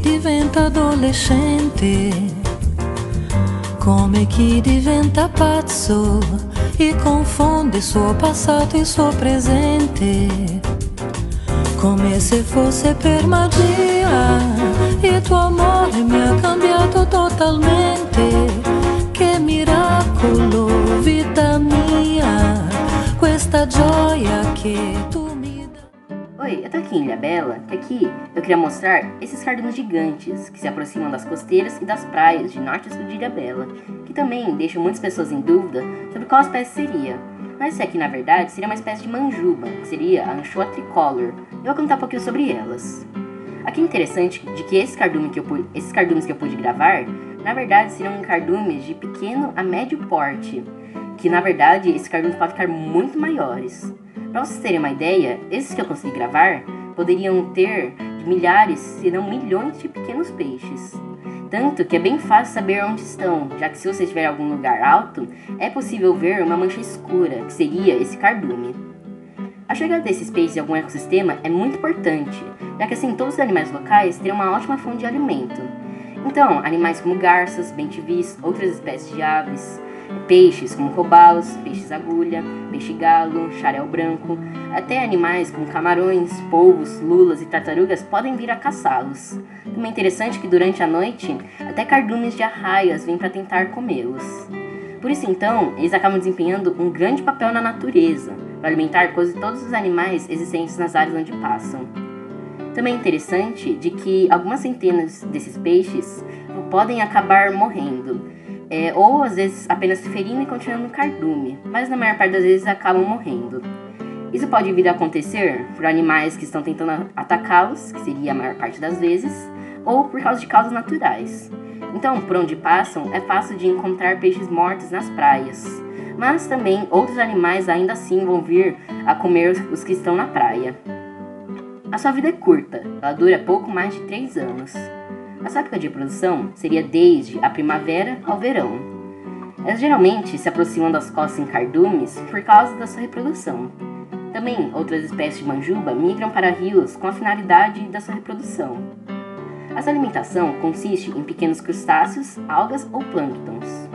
diventa adolescente, come chi diventa pazzo e confonde suo passato e suo presente, come se fosse per magia. E tuo amore mi ha cambiato totalmente. Che miracolo, vita mia, questa gioia che tu Oi, eu tô aqui em Ilha Bela, que aqui eu queria mostrar esses cardumes gigantes que se aproximam das costeiras e das praias de norte e sul de Ilha Bela, que também deixam muitas pessoas em dúvida sobre qual espécie seria. Mas esse aqui, na verdade, seria uma espécie de manjuba, que seria a anchoa tricolor. Eu vou contar um pouquinho sobre elas. Aqui é interessante de que esses, cardume que eu, esses cardumes que eu pude gravar, na verdade, seriam cardumes de pequeno a médio porte, que na verdade esses cardumes podem ficar muito maiores. Para vocês terem uma ideia, esses que eu consegui gravar poderiam ter milhares, se não milhões de pequenos peixes. Tanto que é bem fácil saber onde estão, já que se você estiver em algum lugar alto, é possível ver uma mancha escura, que seria esse cardume. A chegada desses peixes em algum ecossistema é muito importante, já que assim todos os animais locais terão uma ótima fonte de alimento. Então, animais como garças, bentivis, outras espécies de aves, Peixes como robalos, peixes agulha, peixe-galo, xarel branco, até animais como camarões, polvos, lulas e tartarugas podem vir a caçá-los. Também é interessante que durante a noite, até cardumes de arraias vêm para tentar comê-los. Por isso então, eles acabam desempenhando um grande papel na natureza, para alimentar quase todos os animais existentes nas áreas onde passam. Também é interessante de que algumas centenas desses peixes podem acabar morrendo, é, ou às vezes apenas se ferindo e continuando no cardume, mas na maior parte das vezes acabam morrendo. Isso pode vir a acontecer por animais que estão tentando atacá-los, que seria a maior parte das vezes, ou por causa de causas naturais. Então, por onde passam, é fácil de encontrar peixes mortos nas praias. Mas também outros animais ainda assim vão vir a comer os que estão na praia. A sua vida é curta, ela dura pouco mais de 3 anos. A sua época de reprodução seria desde a primavera ao verão. Elas geralmente se aproximam das costas em cardumes por causa da sua reprodução. Também outras espécies de manjuba migram para rios com a finalidade da sua reprodução. A sua alimentação consiste em pequenos crustáceos, algas ou plânctons.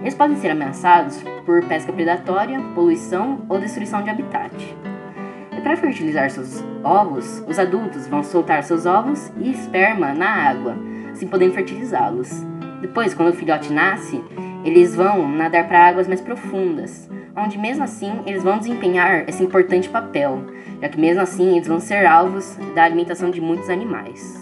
Eles podem ser ameaçados por pesca predatória, poluição ou destruição de habitat. Para fertilizar seus ovos, os adultos vão soltar seus ovos e esperma na água, assim podendo fertilizá-los. Depois, quando o filhote nasce, eles vão nadar para águas mais profundas, onde mesmo assim eles vão desempenhar esse importante papel, já que mesmo assim eles vão ser alvos da alimentação de muitos animais.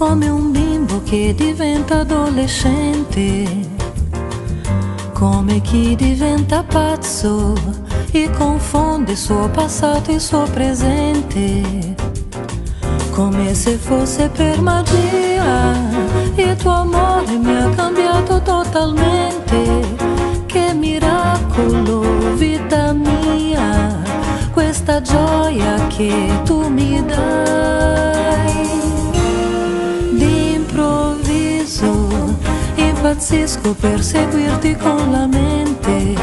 Come un bimbo che diventa adolescente, come chi diventa pazzo e confonde suo passato e suo presente, come se fosse per magia. E tuo amore mi ha cambiato totalmente, che miracolo, vita mia, questa gioia che tu impazzisco per seguirti con la mente,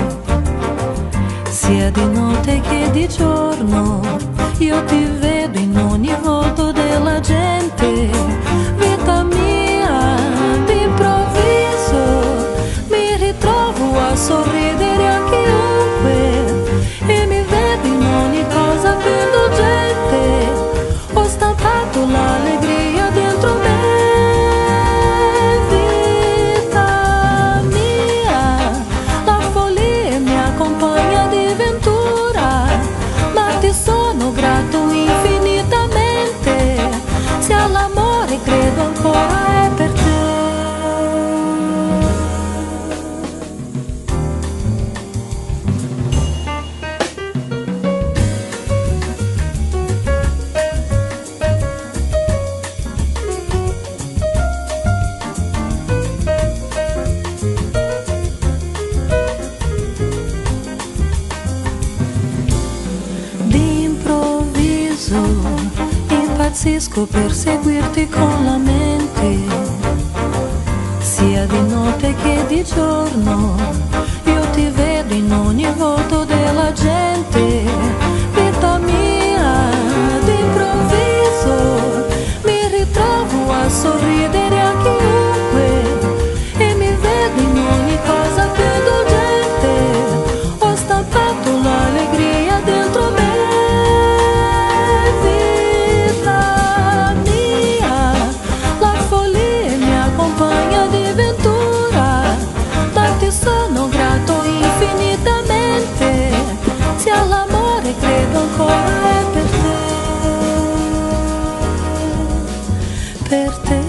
sia di notte che di giorno, io ti vedo in ogni volto Gesù, impazzisco per seguirti con la mente, sia di notte che di giorno, io ti vedo in noi. perderte.